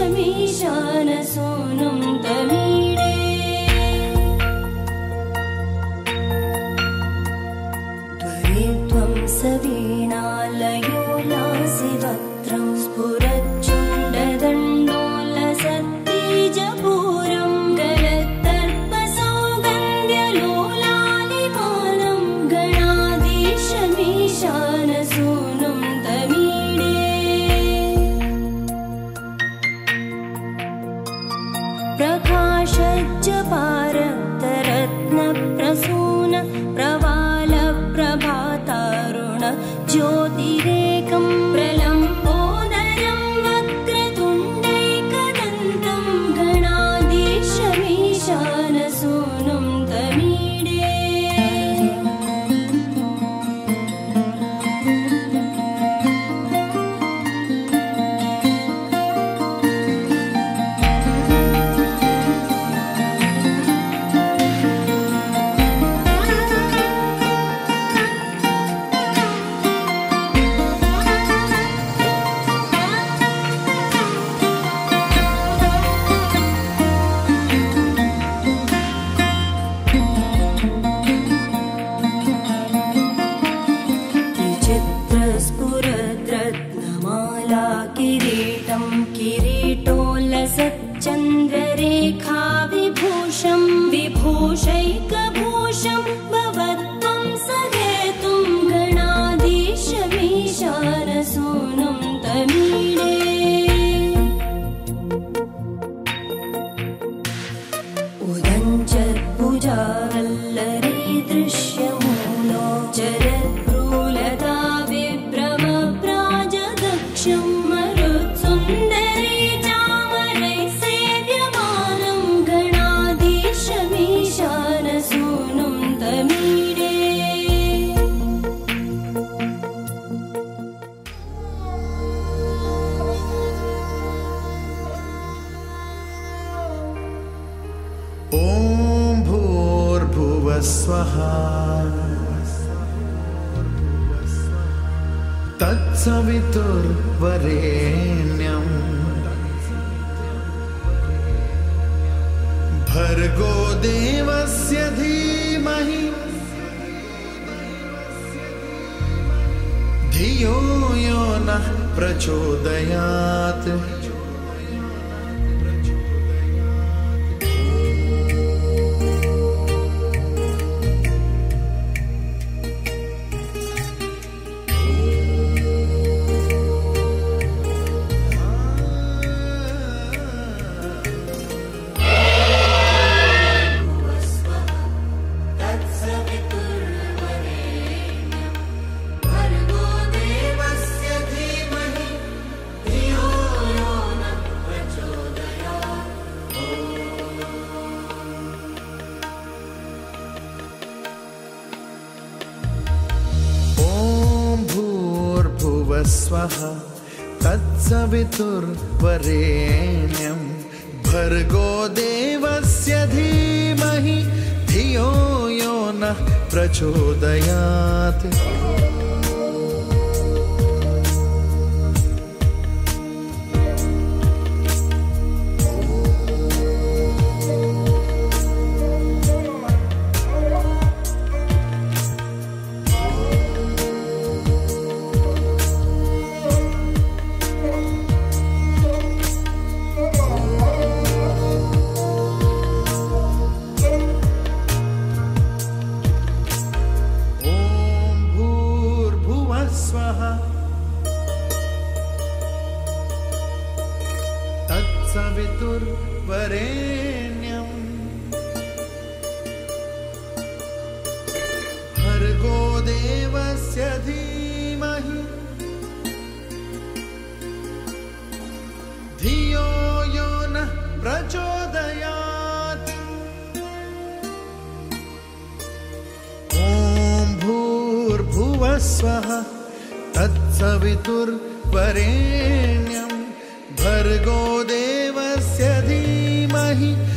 तमीडे त्वरित्वं विभूषैकभूषं भवत्वं सहेतुं गणाधीशमीशानसूनुं तमीडे। उदञ्चत्भुजावल्लरी दृश्यमूलो चरद्भ्रूलता विभ्रमप्राजदक्षं तत्सवितुर्वरेण्यम्। भर्गो देवस्य धीमहि। धियो यो नः प्रचोदयात् भूर्भुवस्वः तत्सवितुर्वरेण्यं भर्गो देवस्य धीमहि धियो यो नः प्रचोदयात् तत्सवितुर्वरेण्यम् भर्गो देवस्य धीमहि। धियो यो नः प्रचोदयात्। ॐ भूर्भुवः स्वः तत्सवितुर्वरेण्यं भर्गो देव México.